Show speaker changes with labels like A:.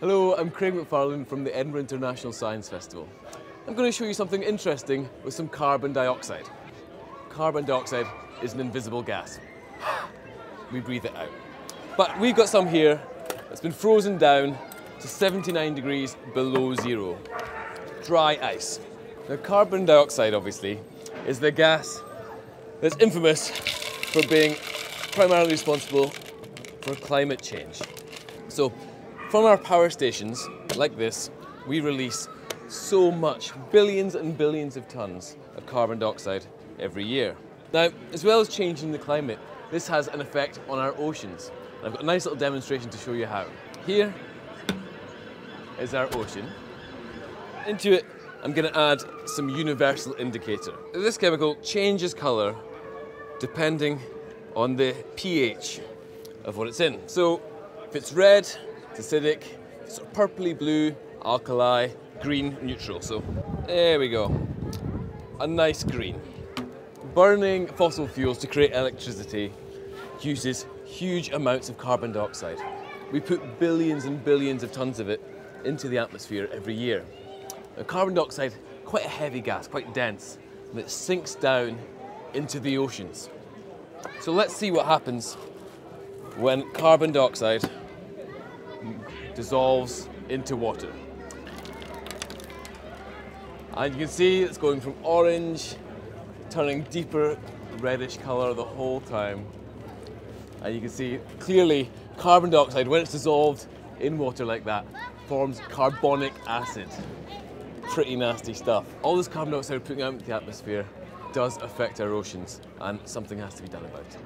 A: Hello, I'm Craig McFarlane from the Edinburgh International Science Festival. I'm going to show you something interesting with some carbon dioxide. Carbon dioxide is an invisible gas. We breathe it out. But we've got some here that's been frozen down to 79 degrees below zero. Dry ice. Now, carbon dioxide, obviously, is the gas that's infamous for being primarily responsible for climate change. So, from our power stations, like this, we release so much, billions and billions of tons of carbon dioxide every year. Now, as well as changing the climate, this has an effect on our oceans. And I've got a nice little demonstration to show you how. Here is our ocean. Into it, I'm going to add some universal indicator. This chemical changes colour depending on the pH of what it's in. So if it's red, acidic, of purpley blue, alkali, green, neutral. So there we go. A nice green. Burning fossil fuels to create electricity uses huge amounts of carbon dioxide. We put billions and billions of tons of it into the atmosphere every year. Now, carbon dioxide, quite a heavy gas, quite dense, and it sinks down into the oceans. So let's see what happens when carbon dioxide dissolves into water. And you can see it's going from orange, turning deeper reddish colour the whole time. And you can see clearly carbon dioxide, when it's dissolved in water like that, forms carbonic acid. Pretty nasty stuff. All this carbon dioxide we're putting out into the atmosphere does affect our oceans, and something has to be done about it.